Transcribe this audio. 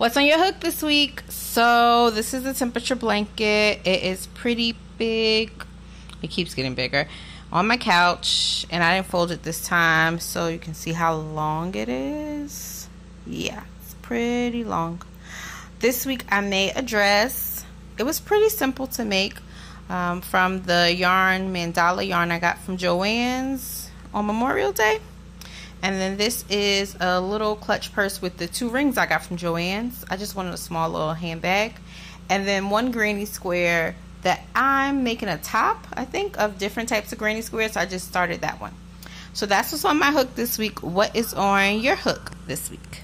What's on your hook this week? So, this is the temperature blanket. It is pretty big. It keeps getting bigger. On my couch, and I didn't fold it this time, so you can see how long it is. Yeah, it's pretty long. This week I made a dress. It was pretty simple to make um, from the yarn, mandala yarn I got from Joann's on Memorial Day. And then this is a little clutch purse with the two rings I got from Joann's. I just wanted a small little handbag. And then one granny square that I'm making a top, I think, of different types of granny squares. So I just started that one. So that's what's on my hook this week. What is on your hook this week?